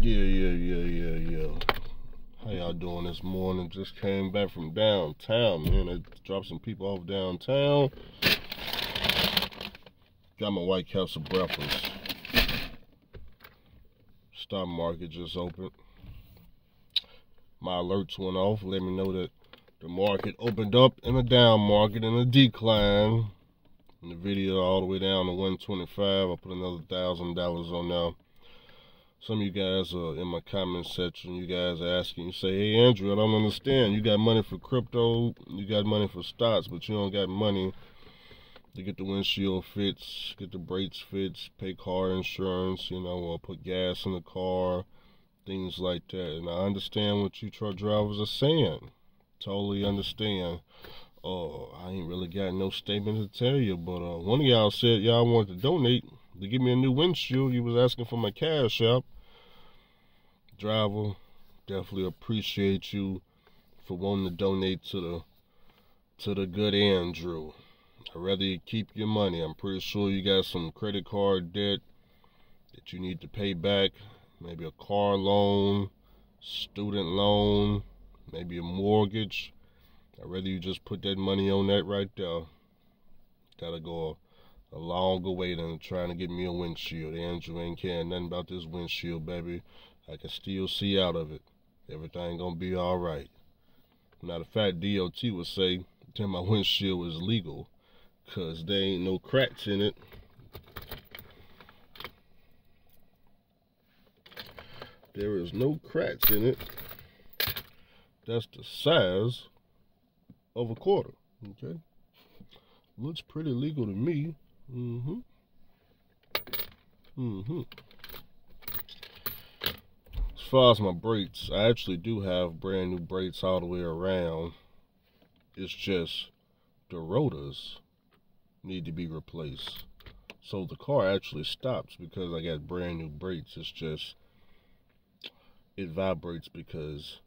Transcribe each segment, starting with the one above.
Yeah, yeah, yeah, yeah, yeah. How y'all doing this morning? Just came back from downtown, man. I dropped some people off downtown. Got my White Castle breakfast. Stock market just opened. My alerts went off. Let me know that the market opened up in a down market in a decline. In Nvidia all the way down to 125. I put another thousand dollars on now some of you guys are in my comment section. You guys are asking, you say, hey, Andrew, I don't understand. You got money for crypto, you got money for stocks, but you don't got money to get the windshield fits, get the brakes fits, pay car insurance, you know, or put gas in the car, things like that. And I understand what you truck drivers are saying. Totally understand. Uh, I ain't really got no statement to tell you, but uh, one of y'all said y'all wanted to donate to give me a new windshield. You was asking for my cash app. Driver, definitely appreciate you for wanting to donate to the to the good Andrew. I'd rather you keep your money. I'm pretty sure you got some credit card debt that you need to pay back. Maybe a car loan, student loan, maybe a mortgage. I'd rather you just put that money on that right there. Gotta go a longer way than trying to get me a windshield. Andrew ain't caring nothing about this windshield, baby. I can still see out of it. Everything gonna be alright. Matter of fact, DOT would say that my windshield is legal because there ain't no cracks in it. There is no cracks in it. That's the size of a quarter, okay? Looks pretty legal to me. Mm-hmm. Mm-hmm. As far as my brakes, I actually do have brand new brakes all the way around. It's just the rotors need to be replaced. So the car actually stops because I got brand new brakes. It's just it vibrates because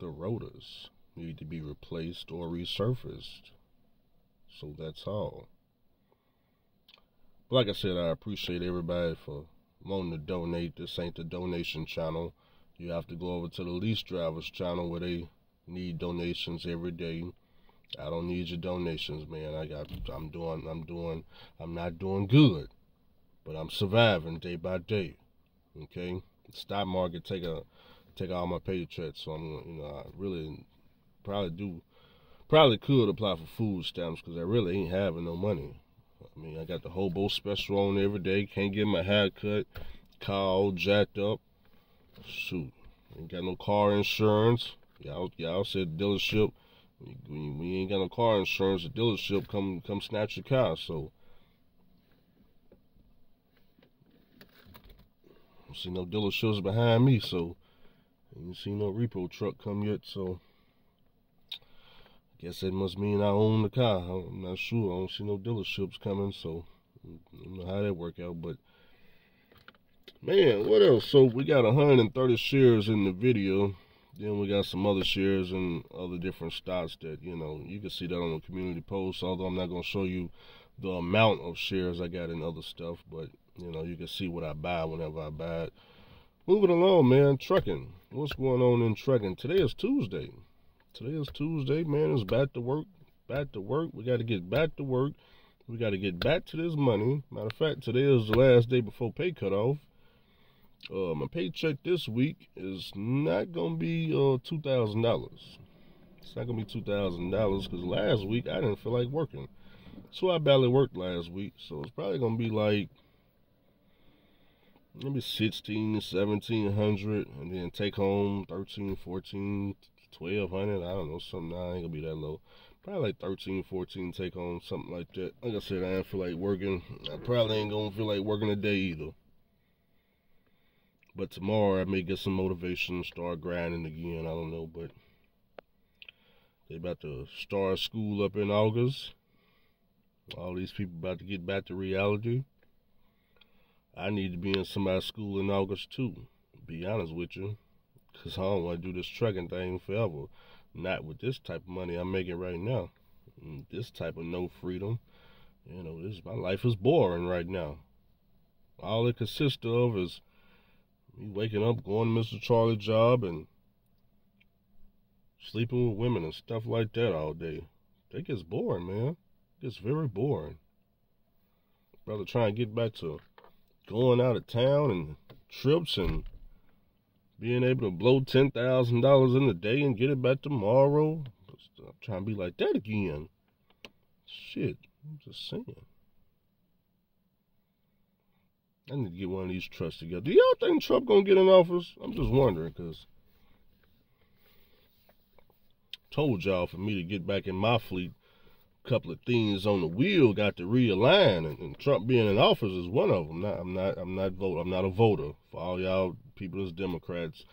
the rotors need to be replaced or resurfaced. So that's all like I said, I appreciate everybody for wanting to donate. This ain't the donation channel. You have to go over to the lease drivers channel where they need donations every day. I don't need your donations, man. I got I'm doing I'm doing I'm not doing good. But I'm surviving day by day. Okay? stock market take a take all my paychecks. So I'm you know, I really probably do probably could apply for food stamps because I really ain't having no money. I mean, I got the hobo special on every day. Can't get my hair cut. Car jacked up. Shoot. Ain't got no car insurance. Y'all, y'all said dealership. When we ain't got no car insurance, the dealership come come snatch your car. So, don't see no dealerships behind me. So, ain't see no repo truck come yet. So. Guess that must mean I own the car. I'm not sure. I don't see no dealerships coming, so I don't know how that work out. But man, what else? So we got 130 shares in Nvidia. Then we got some other shares and other different stocks that you know you can see that on the community post. Although I'm not gonna show you the amount of shares I got in other stuff, but you know you can see what I buy whenever I buy it. Moving along, man. Trucking. What's going on in trucking? Today is Tuesday. Today is Tuesday, man. It's back to work. Back to work. We got to get back to work. We got to get back to this money. Matter of fact, today is the last day before pay cutoff. Uh, my paycheck this week is not gonna be uh, two thousand dollars. It's not gonna be two thousand dollars because last week I didn't feel like working, so I barely worked last week. So it's probably gonna be like maybe sixteen, seventeen hundred, and then take home thirteen, fourteen, 1200 I don't know, something. Nah, I ain't gonna be that low. Probably like 13, 14 take home, something like that. Like I said, I ain't feel like working. I probably ain't gonna feel like working a day either. But tomorrow I may get some motivation, and start grinding again. I don't know, but they about to start school up in August. All these people about to get back to reality. I need to be in somebody's school in August too. Be honest with you. Because I don't want to do this trucking thing forever. Not with this type of money I'm making right now. Mm, this type of no freedom. You know, this my life is boring right now. All it consists of is Me waking up, going to Mr. Charlie's job, and sleeping with women and stuff like that all day. That gets boring, man. It gets very boring. Brother trying to get back to going out of town and trips and being able to blow ten thousand dollars in a day and get it back tomorrow. I'm trying to be like that again. Shit, I'm just saying. I need to get one of these trusts together. Do y'all think Trump gonna get in office? I'm just wondering, cause told y'all for me to get back in my fleet, couple of things on the wheel got to realign, and, and Trump being in office is one of them. Not, I'm not. I'm not vote. I'm not a voter. For all y'all people as Democrats,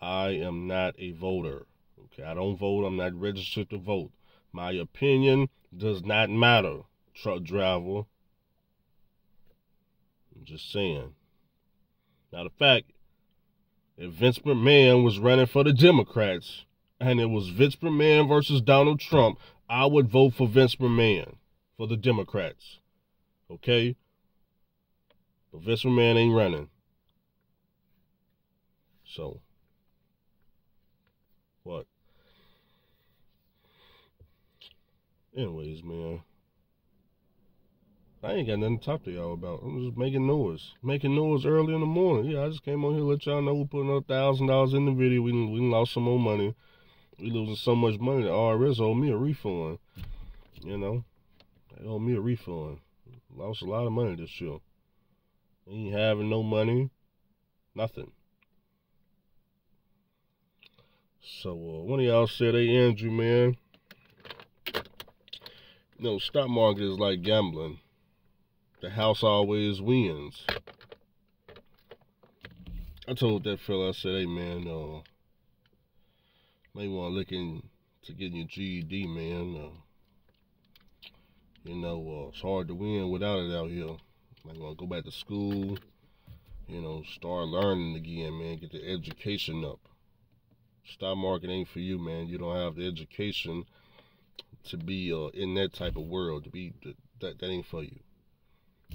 I am not a voter. Okay, I don't vote. I'm not registered to vote. My opinion does not matter, truck driver. I'm just saying. Now, the fact, if Vince McMahon was running for the Democrats and it was Vince McMahon versus Donald Trump, I would vote for Vince McMahon for the Democrats. Okay? But Vince McMahon ain't running. So, what? Anyways, man. I ain't got nothing to talk to y'all about. I'm just making noise. Making noise early in the morning. Yeah, I just came on here to let y'all know we put another thousand dollars in Nvidia. We we lost some more money. We losing so much money that RS owe me a refund. You know? They owe me a refund. Lost a lot of money this year. Ain't having no money. Nothing. So uh, one of y'all said, hey Andrew, man. You know, stock market is like gambling the house always wins. I told that fella, I said, hey man, uh, may want to look into getting your GED, man. Uh, you know, uh, it's hard to win without it out here. Might want to go back to school, you know, start learning again, man. Get the education up. Stock market ain't for you, man. You don't have the education to be uh, in that type of world. To be that that ain't for you.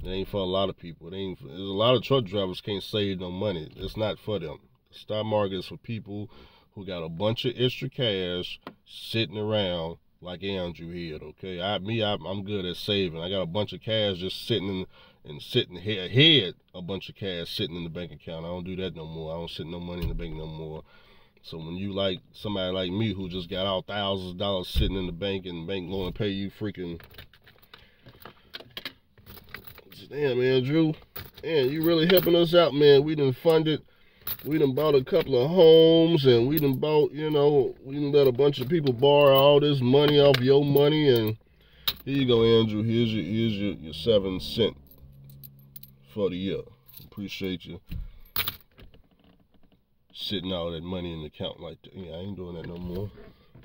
It ain't for a lot of people. It ain't. For, there's a lot of truck drivers can't save no money. It's not for them. The stock market is for people who got a bunch of extra cash sitting around like Andrew here. Okay, I me I, am good at saving. I got a bunch of cash just sitting in and sitting here ahead a bunch of cash sitting in the bank account. I don't do that no more. I don't sit no money in the bank no more. So when you like somebody like me who just got all thousands of dollars sitting in the bank and the bank going to pay you freaking Damn, Andrew. Man, you really helping us out, man. We done funded, we done bought a couple of homes, and we done bought, you know, we done let a bunch of people borrow all this money off your money, and here you go, Andrew. Here's your, here's your, your seven cent for the year. Appreciate you sitting all that money in the account like that. Yeah, I ain't doing that no more.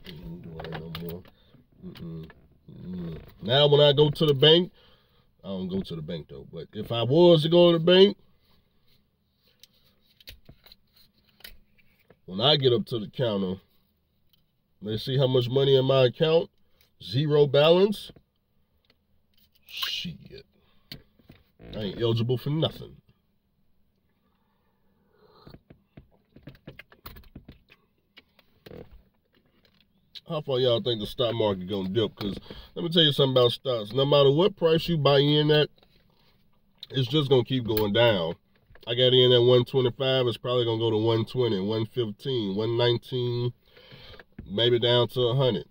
I ain't doing that no more. Mm -mm. Mm now when I go to the bank, I don't go to the bank though. But if I was to go to the bank, when I get up to the counter, they see how much money in my account, zero balance. Shit. I ain't eligible for nothing. how far y'all think the stock market gonna dip? Because let me tell you something about stocks. No matter what price you buy in at, it's just gonna keep going down. I got in at 125. It's probably gonna go to 120, 115, 119, maybe down to 100.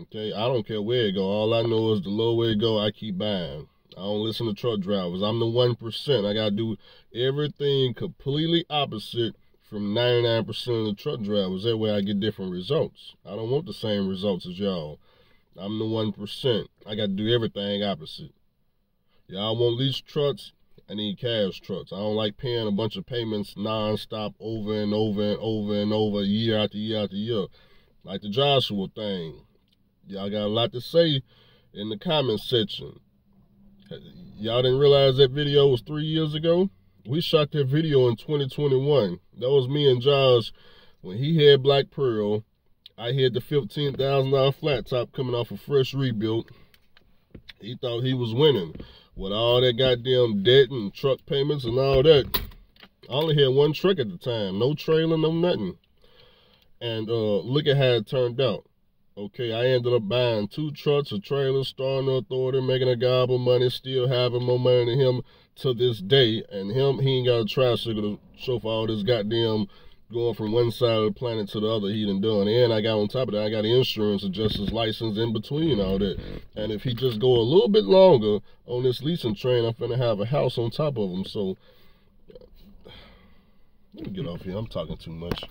Okay, I don't care where it go. All I know is the lower it go, I keep buying. I don't listen to truck drivers. I'm the one percent. I gotta do everything completely opposite from 99% of the truck drivers. That way I get different results. I don't want the same results as y'all. I'm the 1%. I got to do everything opposite. Y'all want lease trucks? I need cash trucks. I don't like paying a bunch of payments non-stop over and over and over and over year after year after year. Like the Joshua thing. Y'all got a lot to say in the comment section. Y'all didn't realize that video was three years ago? we shot that video in 2021. That was me and Josh when he had Black Pearl. I had the $15,000 flat top coming off a fresh rebuild. He thought he was winning with all that goddamn debt and truck payments and all that. I only had one truck at the time, no trailer, no nothing. And uh, look at how it turned out. Okay, I ended up buying two trucks, a trailer, starting the authority, making a gobble money, still having more money than him to this day. And him, he ain't got a tricycle to show for all this goddamn going from one side of the planet to the other he done done. And I got on top of that, I got insurance and just his license in between all that. And if he just go a little bit longer on this leasing train, I'm finna have a house on top of him. So let me get off here. I'm talking too much.